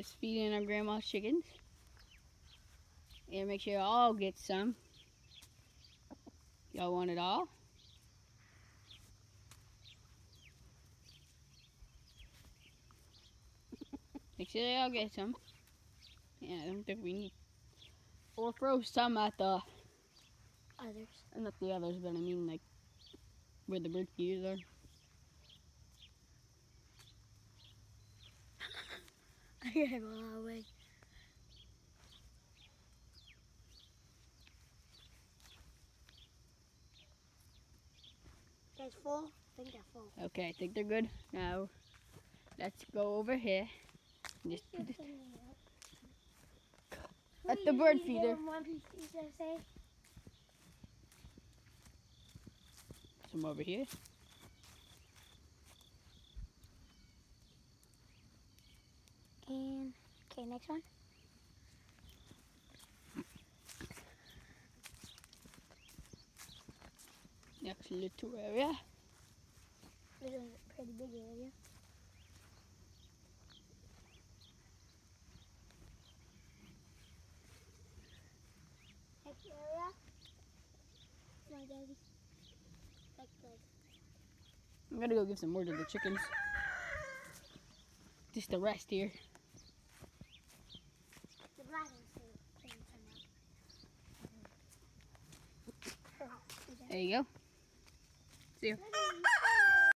Just feeding our grandma's chickens. And make sure y'all get some. Y'all want it all? Make sure they all get some. Yeah, I don't think we need. Or throw some at the, Others. not the others, but I mean like where the bird feeders are. I gotta go all the way. Guys, full? I think they're full. Okay, I think they're good. Now, let's go over here. Just at the bird feeder. One piece each, I say. Some over here. And, okay, next one. Next little area. This is a pretty big area. Next area. My daddy. Like this. I'm gonna go give some more to the chickens. Just the rest here. There you go. See you.